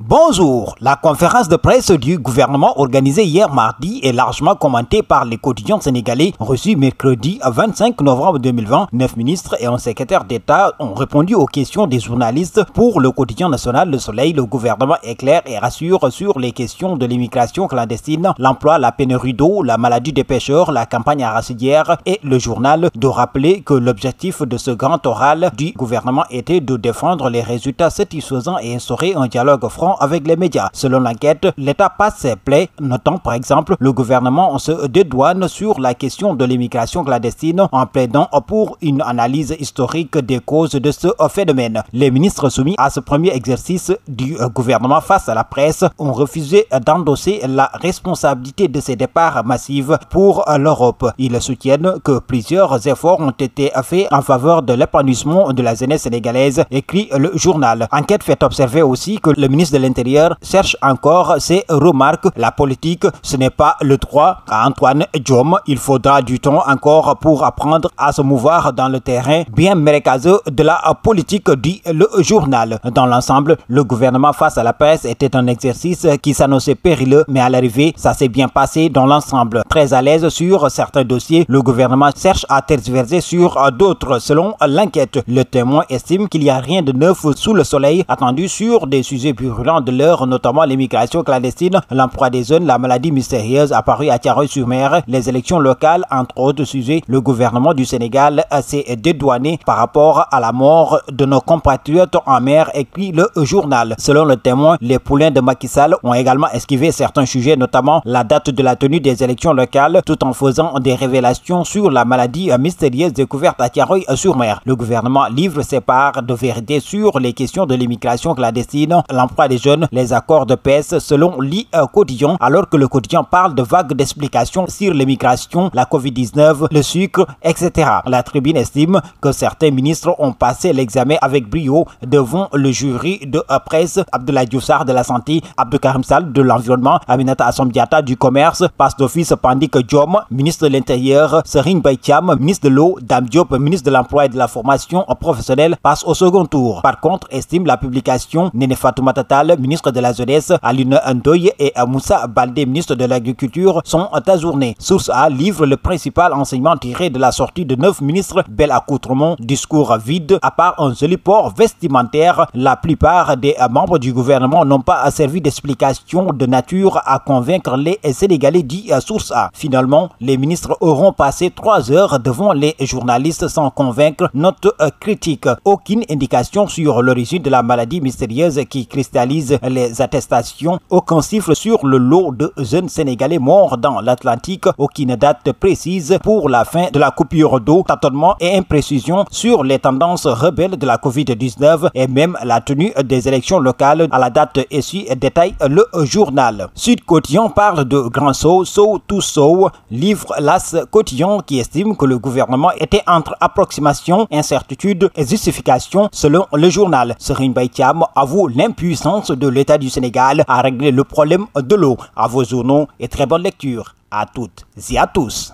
Bonjour. La conférence de presse du gouvernement organisée hier mardi est largement commentée par les quotidiens sénégalais reçus mercredi 25 novembre 2020. Neuf ministres et un secrétaire d'État ont répondu aux questions des journalistes pour le quotidien national Le Soleil. Le gouvernement est clair et rassure sur les questions de l'immigration clandestine, l'emploi, la pénurie d'eau, la maladie des pêcheurs, la campagne arachidière et le journal de rappeler que l'objectif de ce grand oral du gouvernement était de défendre les résultats satisfaisants et instaurer un dialogue franc avec les médias. Selon l'enquête, l'État passe ses plaies, notant par exemple le gouvernement se dédouane sur la question de l'immigration clandestine en plaidant pour une analyse historique des causes de ce phénomène. Les ministres soumis à ce premier exercice du gouvernement face à la presse ont refusé d'endosser la responsabilité de ces départs massifs pour l'Europe. Ils soutiennent que plusieurs efforts ont été faits en faveur de l'épanouissement de la jeunesse sénégalaise, écrit le journal. Enquête fait observer aussi que le ministre l'Intérieur cherche encore ses remarques. La politique, ce n'est pas le droit à Antoine Diom. Il faudra du temps encore pour apprendre à se mouvoir dans le terrain bien mérécaseux de la politique, dit le journal. Dans l'ensemble, le gouvernement face à la presse était un exercice qui s'annonçait périlleux, mais à l'arrivée, ça s'est bien passé dans l'ensemble. Très à l'aise sur certains dossiers, le gouvernement cherche à tergiverser sur d'autres. Selon l'enquête, le témoin estime qu'il n'y a rien de neuf sous le soleil attendu sur des sujets brûlants de l'heure, notamment l'immigration clandestine, l'emploi des jeunes, la maladie mystérieuse apparue à Tiaroy-sur-Mer, les élections locales, entre autres sujets. Le gouvernement du Sénégal s'est dédouané par rapport à la mort de nos compatriotes en mer, écrit le journal. Selon le témoin, les poulains de Macky Sall ont également esquivé certains sujets, notamment la date de la tenue des élections locales, tout en faisant des révélations sur la maladie mystérieuse découverte à Tiaroy-sur-Mer. Le gouvernement livre ses parts de vérité sur les questions de l'immigration clandestine, l'emploi des jeunes les accords de paix selon l'I quotidien alors que le quotidien parle de vagues d'explications sur l'immigration, la Covid-19, le sucre, etc. La tribune estime que certains ministres ont passé l'examen avec brio devant le jury de presse Abdoulaye de la santé, Abdou Karim Sall de l'environnement, Aminata Assombiata du commerce, passe d'office Pandik Diom, ministre de l'Intérieur, Serine Baïtiam, ministre de l'eau, Dam Diop, ministre de l'Emploi et de la Formation professionnelle, passe au second tour. Par contre, estime la publication Nene Ministre de la Jeunesse, Aline Ndoye et Moussa Baldé, ministre de l'Agriculture, sont ajournés. Source A livre le principal enseignement tiré de la sortie de neuf ministres. Bel accoutrement, discours vide, à part un joli port vestimentaire. La plupart des membres du gouvernement n'ont pas servi d'explication de nature à convaincre les Sénégalais, dit Source A. Finalement, les ministres auront passé trois heures devant les journalistes sans convaincre. Note critique. Aucune indication sur l'origine de la maladie mystérieuse qui cristallise les attestations. Aucun chiffre sur le lot de jeunes Sénégalais morts dans l'Atlantique. Aucune date précise pour la fin de la coupure d'eau. Tâtonnement et imprécision sur les tendances rebelles de la Covid-19 et même la tenue des élections locales à la date ici détaille le journal. Sud Cotillon parle de grand saut, saut tout saut, livre l'As Cotillon qui estime que le gouvernement était entre approximation, incertitude et justification selon le journal. Serine Baïtiam avoue l'impuissance de l'État du Sénégal à régler le problème de l'eau. À vos journaux et très bonne lecture à toutes et à tous.